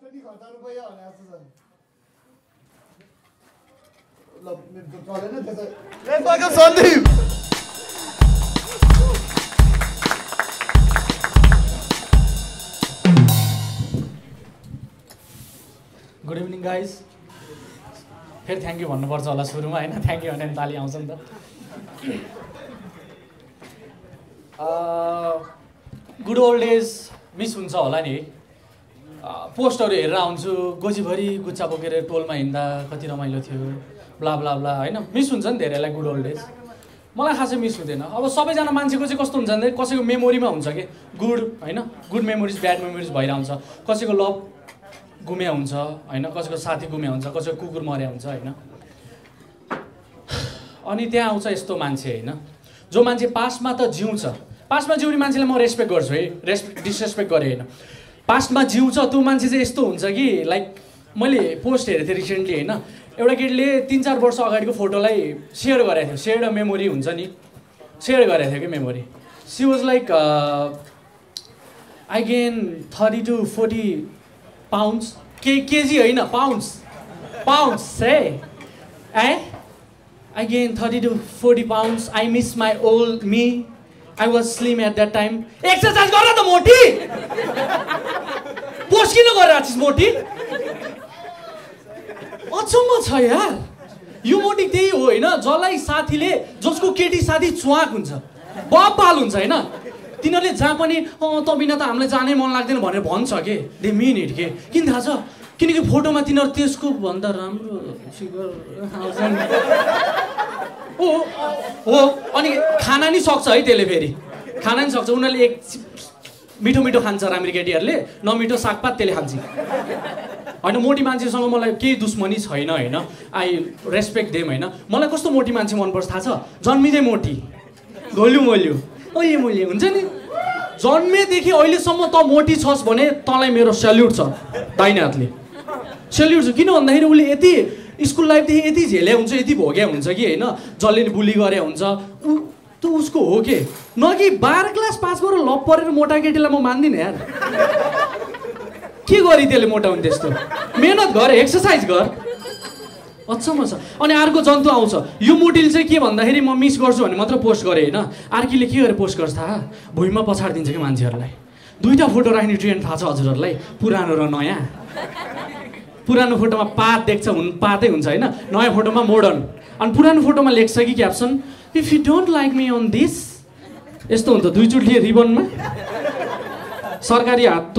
खर्च रुपियाँ भने जस्तो छ ल मेरो त चलेन त्यसो सन्दीप गुड इभिनिङ गाइज फेरि थ्याङ्क यू भन्नुपर्छ होला सुरुमा होइन? थ्याङ्क यू भने पनि ताली आउँछ नि त। गुड ओल्ड एज मिस हुन्छ होला नि। है पोस्टहरू हेरेर आउँछु गोजीभरि गुच्चा बोकेर टोलमा हिँड्दा कति रमाइलो थियो ब्ला ब्ला ब्ला होइन? मिस हुन्छ नि धेरैलाई गुड ओल्ड एज मलाई खासै मिस हुँदैन। अब सबैजना मान्छेको चाहिँ कस्तो हुन्छ भने कसैको मेमोरीमा हुन्छ कि गुड होइन? गुड मेमोरिज ब्याड मेमोरिज भइरहेको हुन्छ कसैको लभ गुम्या हुन्छ होइन? कसैको साथी गुम्या हुन्छ कसैको कुकुर मर्या हुन्छ होइन? अनि त्यहाँ आउँछ यस्तो मान्छे होइन? जो मान्छे पास्टमा त जिउँछ। पास्टमा जिउने मान्छेलाई म रेस्पेक्ट गर्छु है? रेस्पेक्ट डिसरेस्पेक्ट गरेँ होइन? पास्टमा जिउँछ त्यो मान्छे चाहिँ यस्तो हुन्छ कि लाइक मैले पोस्ट हेरेको थिएँ रिसेन्टली होइन? एउटा केटीले तिन चार वर्ष अगाडिको फोटोलाई सेयर गरेको थियो। सेयर मेमोरी हुन्छ नि। सेयर गरेको थियो कि memory she was like I gain thirty to forty pounds के केजी होइन पाउन्ड्स पाउन्ड्स है ए I gain thirty to forty pounds I miss my old me I was slim at that time exercise गर त मोटी। Post किन गरिरहेको छिस् मोटी? अचम्म छ यार। यो मोटी त्यही हो होइन? जसलाई साथीले जसको केटी साथी चुवाक हुन्छ बब्बाल हुन्छ होइन? तिनीहरूले जहाँ पनि अँ त बिना त हामीलाई जानै मन लाग्दैन भनेर भन्छ के? दे मिन इट के? किन थाहा छ? किनकि फोटोमा तिनीहरू त्यसको भन्दा राम्रो हो हो अनि खाना नि सक्छ है त्यसले फेरि। खाना नि सक्छ। उनीहरूले एक मिठो मिठो खान्छ राम्री केटीहरूले। नमिठो सागपात त्यसले खान्छ। होइन मोटी मान्छेसँग मलाई केही दुश्मनी छैन होइन। आई रेस्पेक्ट देम होइन। मलाई कस्तो मोटी मान्छे मनपर्छ थाहा छ? जन्मिँदै मोटी। घोल्यु मोल्यु ओले मोले हुन्छ नि? जन्मेदेखि अहिलेसम्म त मोटी छस् भने तँलाई मेरो सेल्युट छ दाहिने हातले। सेल्युट छ। किन भन्दाखेरि उसले यति स्कुल लाइफदेखि यति झेल्या हुन्छ यति भोग्या हुन्छ कि होइन? जसले बुली गरे हुन्छ। ऊ त उसको हो के? न कि बाह्र क्लास पासबाट लप परेर मोटा केटीलाई म मान्दिनँ यार। के गरी त्यसले मोटाउने त्यस्तो? मेहनत गर एक्सर्साइज गर। अचम्म छ। अनि अर्को जन्तु आउँछ। यो मोटिल चाहिँ के भन्दाखेरि म मिस गर्छु भने मात्र पोस्ट गरेँ होइन? अर्कीले के गरेर पोस्ट गर्छ थाहा भुइँमा पछाडिदिन्छ कि मान्छेहरूलाई? दुईवटा फोटो राख्ने ट्रेन्ड थाहा छ हजुरहरूलाई। पुरानो र नयाँ। पुरानो फोटोमा पात देख्छ हुन् पातै हुन्छ होइन? नयाँ फोटोमा मोडर्न। अनि पुरानो फोटोमा लेख्छ कि caption if you don't like me on this यस्तो हुन्छ दुईचोटि रिबनमा। सरकारी हात त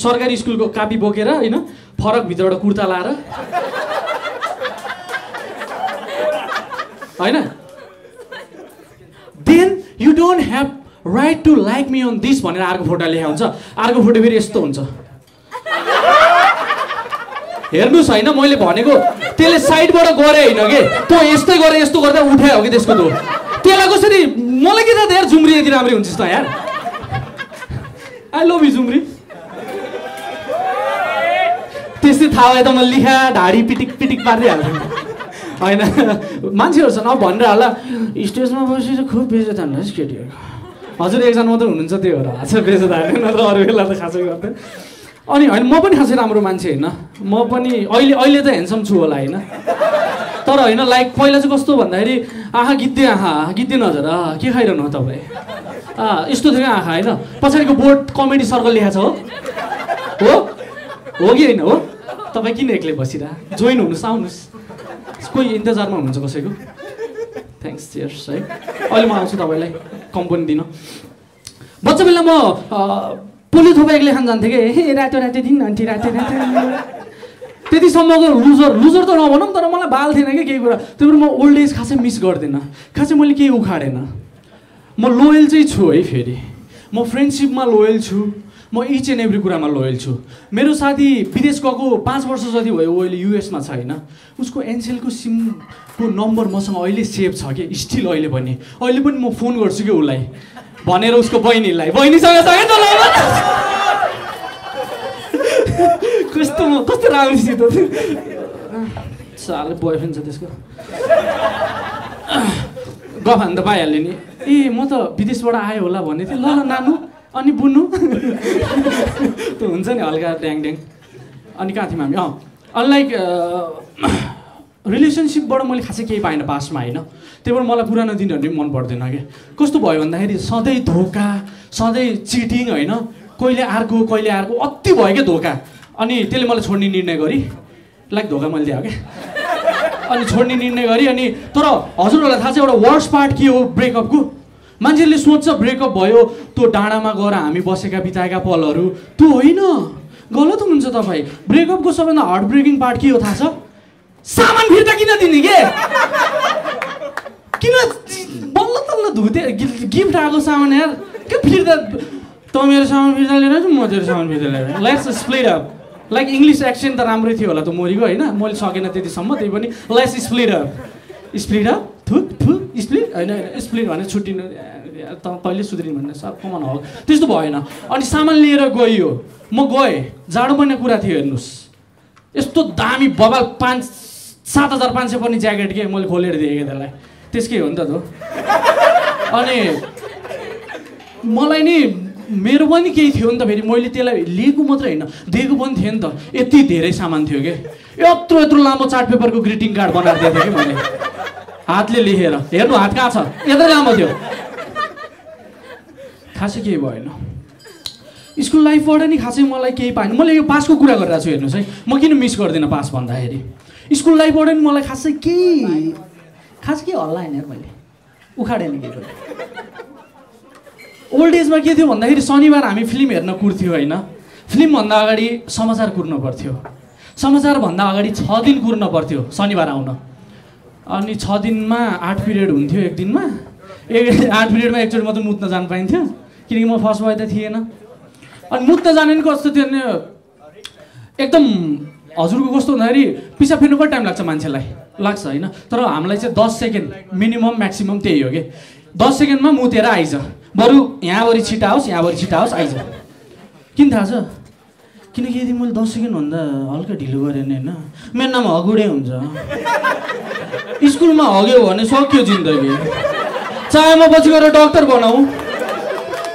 सरकारी स्कुलको कापी बोकेर होइन फरक भित्रबाट कुर्ता लाएर। होइन? Then you don't have right to like me on this भनेर अर्को फोटो लेखा हुन्छ अर्को फोटो फेरि यस्तो हुन्छ। हेर्नुहोस् होइन मैले भनेको त्यसले साइडबाट गरे होइन कि? तँ यस्तै गरेर यस्तो गर्दा उठायो हो कि त्यसको तँ त्यसलाई कसरी मलाई के त यार झुम्री यति राम्रै हुन्छस् त यार? I love you Jhumri. त्यस्तै थाहा भए त म लिखा ढाडी पिटिक पिटिक पारिदिइहाल्थेँ होइन? मान्छेहरूसँग भनेर होला स्टेजमा बसेर खुब बेजत हान्नुहोस् केटीहरू हजुर एकजना मात्रै हुनुहुन्छ त्यो हो र। हाँस हाल्ने नत्र अरू बेला त खासै गर्थेँ अनि होइन म पनि खासै राम्रो मान्छे होइन। म पनि अहिले अहिले त ह्यान्डसम छु होला होइन। तर होइन लाइक पहिला चाहिँ कस्तो भन्दाखेरि आँखा गिद्धे आँखा गिद्धे नजर के खाइरहनु तपाईँ? अँ यस्तो थियो क्या आँखा होइन। पछाडिको बोर्ड कमेडी सर्कल लेखाएको छ हो। हो? कि होइन हो? तपाईँ किन एक्लै बसिरह? जोइन हुनुहोस् आउनुहोस्। कोही इन्तजारमा हुनुहुन्छ कसैको? थ्याङ्क्स चियर्स है। अहिले म आउँछु तपाईँलाई कम्पनी दिन। बच्चा बेला म पोलियो थोपा एक्लै खान जान्थेँ कि ए रातो रातो दिन आन्टी रातो रातो त्यतिसम्मको लुजर लुजर त नभनौँ तर मलाई बाल थिएन कि केही कुरा त्यो भएर म ओल्ड एज खासै मिस गर्दिनँ खासै मैले केही उखाडेन म लोयल चाहिँ छु है फेरि म फ्रेन्डसिपमा लोयल छु म इच एन्ड एभ्री कुरामा लोयल छु मेरो साथी विदेश गएको पाँच वर्ष जति भयो अहिले युएसमा छ होइन उसको एनसेलको सिमको नम्बर मसँग अहिले सेभ छ कि स्टिल अहिले पनि अहिले पनि म फोन गर्छु कि उसलाई भनेर उसको बहिनीलाई। बहिनीसँग सँगै त कस्तो कस्तो राम्रोसित साह्रै बोयफ्रेन्ड छ त्यसको। गफ हान्न त पाइहाल्यो नि। ए म त विदेशबाट आयो होला भन्ने थिएँ। ल ल नानु अनि बुन्नु। त्यो हुन्छ नि हल्का ड्याङ ड्याङ अनि कहाँ थियौँ हामी? अँ। अनलाइक रिलेसनसिपबाट मैले खासै केही पाइनँ पासमा होइन? त्यही भएर मलाई पुरानो दिनहरू पनि मन पर्दैन कि कस्तो भयो भन्दाखेरि सधैँ धोका सधैँ चिटिङ होइन? कहिले अर्को कहिले अर्को अति भयो क्या धोका। अनि त्यसले मलाई छोड्ने निर्णय गरी लाइक धोका मैले दिएँ क्या? अनि छोड्ने निर्णय गरी अनि तर हजुरहरूलाई थाहा छ एउटा वर्स्ट पार्ट के हो ब्रेकअपको मान्छेले सोध्छ ब्रेकअप भयो त्यो डाँडामा गएर हामी बसेका बिताएका पलहरू। त्यो होइन। गलत हुनुहुन्छ तपाईँ। ब्रेकअपको सबैभन्दा हार्ट ब्रेकिङ पार्ट के हो थाहा छ? सामान फिर्ता किन दिने के किन बल्ल तल्ल धुते गिफ्ट आएको सामान यार के फिर्ता त मेरो सामान फिर्ता लिएर म तेरो सामान फिर्ता लिएर। Let's split up like English accent त राम्रै थियो होला त मोरीको होइन मैले सकेन त्यतिसम्म त्यही पनि let's split up split up थुक थु स्प्लिट होइन स्प्लिट भने छुट्टिनु त कहिले सुध्रिनु भन्ने सब कमान हो त्यस्तो भएन अनि सामान लिएर गइयो म गएँ जाडो महिना कुरा थियो हेर्नुहोस् यस्तो दामी बबाल पाँच सात हजार पाँच सय पर्ने ज्याकेट के मैले खोलेर दिएँ त्यसलाई। त्यसकै हो नि त त्यो। अनि मलाई नि मेरो पनि केही थियो नि त फेरि। मैले त्यसलाई लिएको मात्रै होइन दिएको पनि थियो नि त। यति धेरै सामान थियो कि? यत्रो यत्रो लामो चार्ट पेपरको ग्रिटिङ कार्ड बनाएर दिएको थिएँ कि मैले। हातले लेखेर। हेर्नु हात कहाँ छ? यत्रो लामो थियो। खासै केही भएन। स्कुल लाइफबाट नि खासै मलाई केही पाएन मैले यो पासको कुरा गरिरहेको छु हेर्नुहोस् है। म किन मिस गर्दिनँ पास भन्दाखेरि? स्कुल लाइफबाट नि मलाई खासै केही खास के हल्ला होइन मैले। उखाडेन के ओल्ड एजमा के थियो भन्दाखेरि शनिबार हामी फिल्म हेर्न कुर्थ्यौँ होइन। फिल्मभन्दा अगाडि समाचार कुर्नु पर्थ्यो। समाचारभन्दा अगाडि छ दिन कुर्न पर्थ्यो शनिबार आउन। अनि छ दिनमा आठ पिरियड हुन्थ्यो एक दिनमा। एक आठ पिरियडमा एकचोटि मात्रै मुत्न जानु पाइन्थ्यो। किनकि म फर्स्ट बोय त थिएन। अनि मुत्न जाने नि कस्तो थियो भने एकदम हजुरको कस्तो भन्दाखेरि पिसा फेर्नु कति टाइम लाग्छ मान्छेलाई? लाग्छ होइन। तर हामीलाई चाहिँ दस सेकेन्ड मिनिमम म्याक्सिमम त्यही हो कि? दस सेकेन्डमा मुतेर आइज। बरु यहाँभरि छिटा होस् यहाँभरि छिटा होस् आइज। किन थाहा छ? किनकि यदि मैले दस सेकेन्डभन्दा हल्का ढिलो गरेँ भने होइन मेरो नाम हगुडे हुन्छ। स्कुलमा हग्यो भने सक्यो जिन्दगी। चाहे म पछि गएर डक्टर बनाऊ।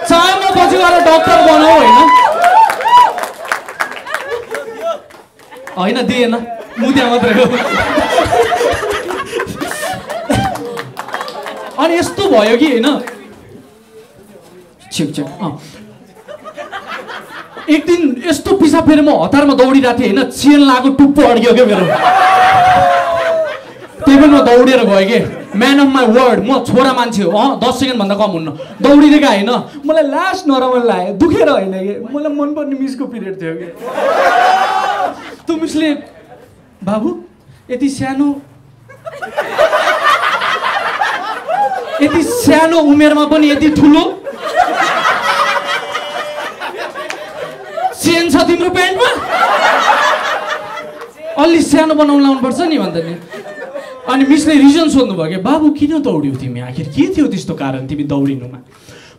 चाहे म पछि गएर डक्टर बनाऊ होइन? होइन दिएन। मुद्या मात्रै हो। अनि यस्तो भयो कि होइन? छिक छिक एक दिन यस्तो पिसा फेरि म हतारमा दौडिरहेको थिएँ होइन? चेन लगाएको टुप्पो अड्क्यो क्या मेरो। त्यही पनि म दौडेर गएँ कि। म्यान अफ माई वर्ड म छोरा मान्छे हो। अँ दस सेकेन्डभन्दा कम हुन्न। दौडिदिएको होइन। मलाई लास्ट नराम्रो लाग्यो। दुखेर होइन कि? मलाई मनपर्ने मिसको पिरियड थियो कि? त्यो मिसले बाबु यति सानो यति सानो उमेरमा पनि यति ठुलो? चेन छ तिम्रो प्यान्टमा? अलि सानो बनाउनु लाउनुपर्छ नि भन्दा नि। अनि मिसले रिजन सोध्नुभयो कि बाबु किन दौड्यौ तिमी? आखिर के थियो त्यस्तो कारण तिमी दौडिनुमा?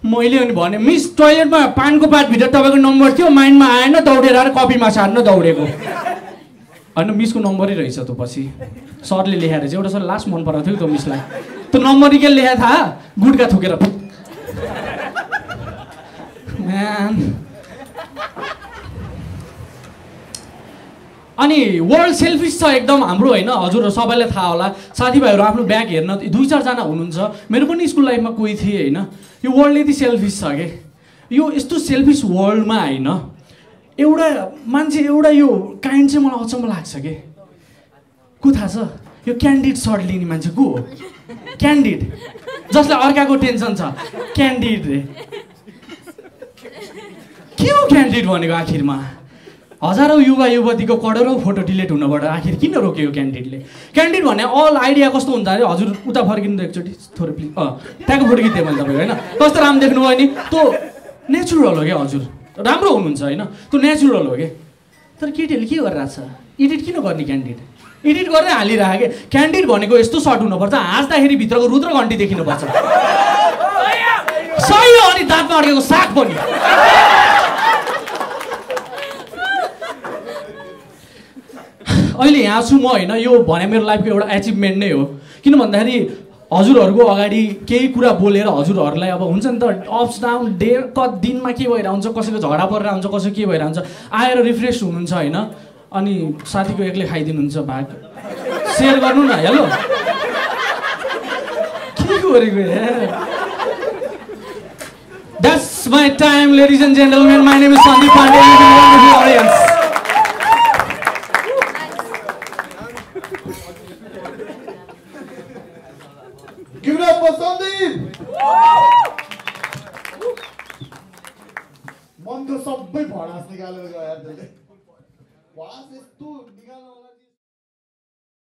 मैले अनि भने मिस टोइलेटमा पानको पातभित्र तपाईँको नम्बर थियो माइन्डमा आएन दौडेर आएर कपीमा छाड्न दौडेको। होइन मिसको नम्बरै रहेछ त्यो पछि। सरले लेखाएर चाहिँ एउटा सर लास्ट मन पराएको थियो त्यो मिसलाई। त्यो नम्बर के लेखा थाहा? गुड्का थुकेर। म्यान अनि वर्ल्ड सेल्फिस छ एकदम हाम्रो होइन। हजुर सबैलाई थाहा होला। साथीभाइहरू आफ्नो ब्याग हेर्न दुई चारजना हुनुहुन्छ। मेरो पनि स्कुल लाइफमा कोही थिए होइन। यो वर्ल्ड यति सेल्फिस छ कि? यो यस्तो सेल्फिस वर्ल्डमा होइन। एउटा मान्छे एउटा यो काइन्ड चाहिँ मलाई अचम्म लाग्छ कि? को थाहा छ? यो क्यान्डिड सर्ट लिने मान्छे को हो? क्यान्डिड जसलाई अर्काको टेन्सन छ। क्यान्डिड के हो क्यान्डिड भनेको आखिरमा? हजारौँ युवा युवतीको करोडौँ फोटो डिलिट हुनबाट आखिर किन रोक्यो क्यान्डिडले? क्यान्डिड भने अल आइडिया कस्तो हुन्छ अरे? हजुर उता फर्किनु त एकचोटि थोरै प्लिज अँ त्यहाँको फोटो खिच्थेँ मैले तपाईँको होइन? कस्तो राम्रो देख्नुभयो नि? त्यो नेचुरल हो क्या हजुर। राम्रो हुनुहुन्छ होइन? त्यो नेचुरल हो कि तर केटीहरूले के गरिरहेको छ? एडिट किन गर्ने क्यान्डिड? एडिट गर्दै हालिरहेको कि? क्यान्डिड भनेको यस्तो सर्ट हुनुपर्छ हाँस्दाखेरि भित्रको रुद्र घन्टी देखिनुपर्छ। सही हो अनि दाँतमा अड्केको साग पनि। अहिले यहाँ छु म होइन यो भने मेरो लाइफको एउटा एचिभमेन्ट नै हो। किन भन्दाखेरि हजुरहरूको अगाडि केही कुरा बोलेर हजुरहरूलाई अब हुन्छ नि त अप्स डाउन डे क दिनमा के भइरहेको हुन्छ कसैको झगडा परेर हुन्छ कसैको के भइरहेको हुन्छ आएर रिफ्रेस हुनुहुन्छ होइन अनि साथीको एक्लै खाइदिनुहुन्छ भाग। सेयर गर्नु न हेलो के गरेको that's my time ladies and gentlemen my name is Sandeep Pandey